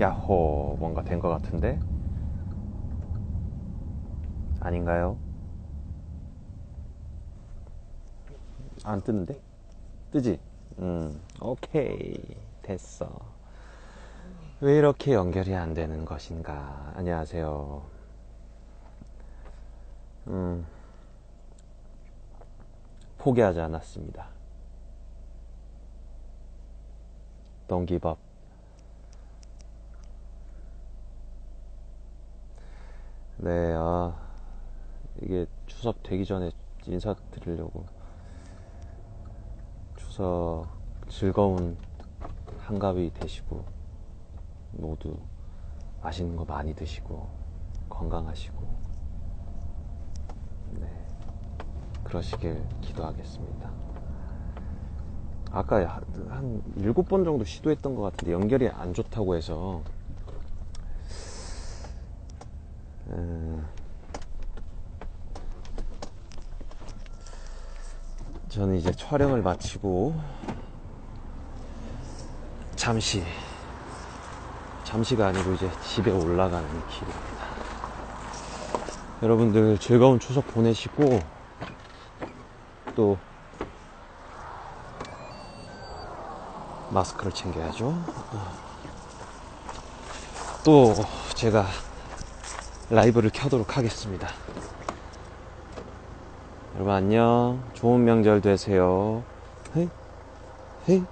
야호 뭔가 된 것 같은데? 아닌가요? 안 뜨는데? 뜨지? 음 오케이. 됐어. 왜 이렇게 연결이 안 되는 것인가? 안녕하세요. 음 포기하지 않았습니다. Don't give up 네, 아, 이게 추석 되기 전에 인사드리려고. 추석 즐거운 한가위 되시고, 모두 맛있는 거 많이 드시고, 건강하시고, 네, 그러시길 기도하겠습니다. 아까 한 일곱 번 정도 시도했던 것 같은데 연결이 안 좋다고 해서 저는 이제 촬영을 마치고 잠시 잠시가 아니고 이제 집에 올라가는 길입니다. 여러분들 즐거운 추석 보내시고 또 마스크를 챙겨야죠. 또 제가 라이브를 켜도록 하겠습니다. 여러분 안녕. 좋은 명절 되세요. 헤이, 헤이.